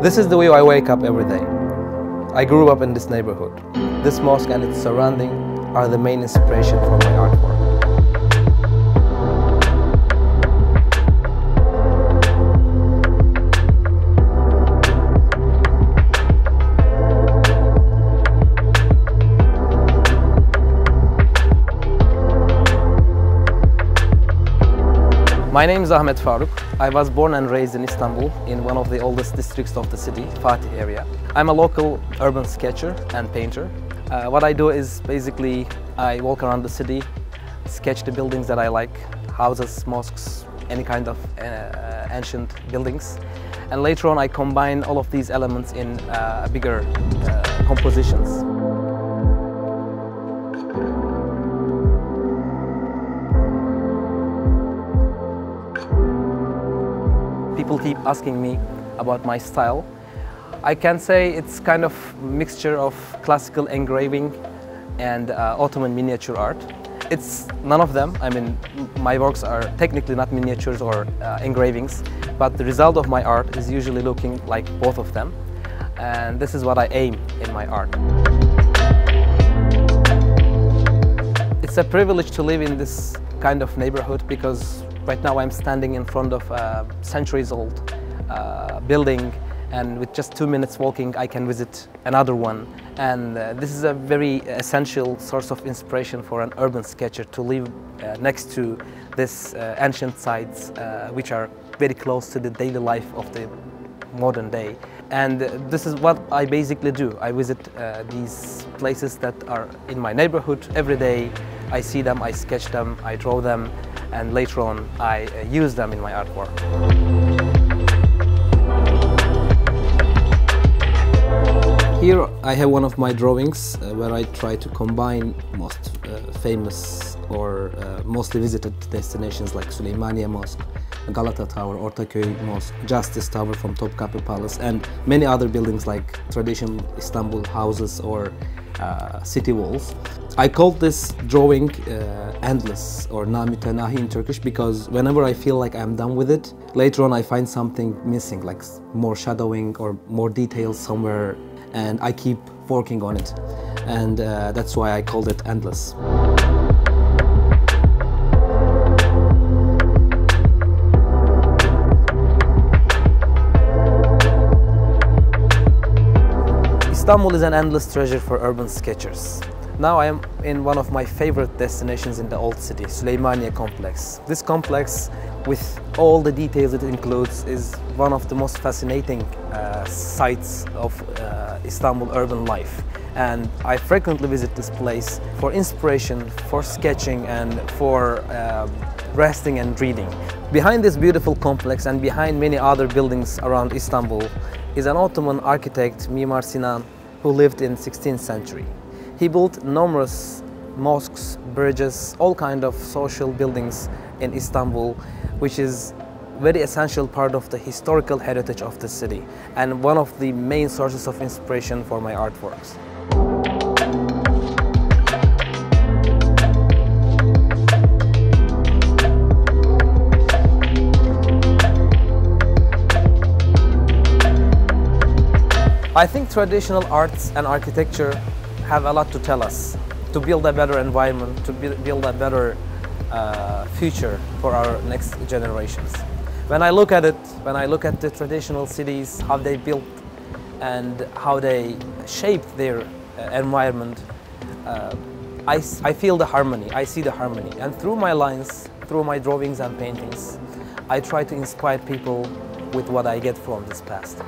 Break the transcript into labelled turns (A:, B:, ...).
A: This is the way I wake up every day. I grew up in this neighborhood. This mosque and its surrounding are the main inspiration for my artwork. My name is Ahmet Faruk. I was born and raised in Istanbul in one of the oldest districts of the city, Fatih area. I'm a local urban sketcher and painter. Uh, what I do is basically I walk around the city, sketch the buildings that I like, houses, mosques, any kind of uh, ancient buildings. And later on I combine all of these elements in uh, bigger uh, compositions. People keep asking me about my style. I can say it's kind of mixture of classical engraving and uh, Ottoman miniature art. It's none of them. I mean, my works are technically not miniatures or uh, engravings, but the result of my art is usually looking like both of them. And this is what I aim in my art. It's a privilege to live in this kind of neighborhood because Right now I'm standing in front of a centuries old uh, building and with just two minutes walking I can visit another one and uh, this is a very essential source of inspiration for an urban sketcher to live uh, next to these uh, ancient sites uh, which are very close to the daily life of the modern day and this is what I basically do. I visit uh, these places that are in my neighborhood every day. I see them, I sketch them, I draw them and later on I uh, use them in my artwork. Here I have one of my drawings uh, where I try to combine most uh, famous or uh, mostly visited destinations like Süleymaniye Mosque, Galata Tower, Ortaköy Mosque, Justice Tower from Topkapi Palace and many other buildings like traditional Istanbul houses or uh, city walls. I called this drawing uh, endless or namütenahi in Turkish because whenever I feel like I'm done with it, later on I find something missing, like more shadowing or more details somewhere, and I keep working on it. And uh, that's why I called it endless. Istanbul is an endless treasure for urban sketchers. Now I am in one of my favorite destinations in the old city, Süleymaniye complex. This complex, with all the details it includes, is one of the most fascinating uh, sites of uh, Istanbul urban life. And I frequently visit this place for inspiration, for sketching and for uh, resting and reading. Behind this beautiful complex and behind many other buildings around Istanbul is an Ottoman architect, Mimar Sinan, who lived in 16th century. He built numerous mosques, bridges, all kind of social buildings in Istanbul, which is very essential part of the historical heritage of the city and one of the main sources of inspiration for my artworks. I think traditional arts and architecture have a lot to tell us to build a better environment, to build a better uh, future for our next generations. When I look at it, when I look at the traditional cities, how they built and how they shaped their uh, environment, uh, I, I feel the harmony, I see the harmony. And through my lines, through my drawings and paintings, I try to inspire people with what I get from this past.